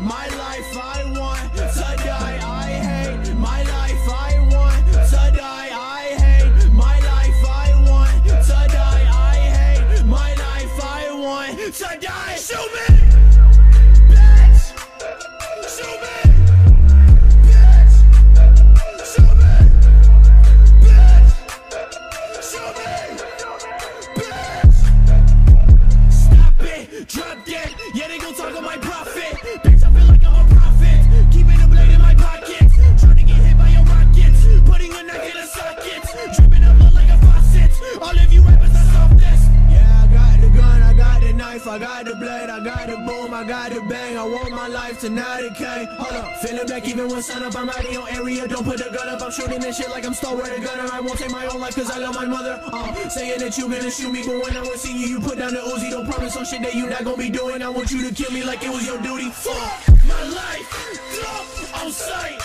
my life I want to die. I hate my life I want to die. I hate my life I want to die. I hate my life I want to die. Shoot me, bitch. Shoot me. Bitch. Shoot me. Bitch. Shoot me. Bitch. Stop it. Drop dead. Yeah, they gon' talk on my I got the blade, I got the boom, I got the bang. I want my life tonight, not decay. Hold up, feeling back even when sun up. I'm out of your area. Don't put the gun up. I'm shooting this shit like I'm Star Wars a and I won't take my own life cause I love my mother. Uh, saying that you gonna shoot me, but when I was see you, you put down the Uzi. Don't promise on shit that you not gonna be doing. I want you to kill me like it was your duty. Fuck my life, up on sight.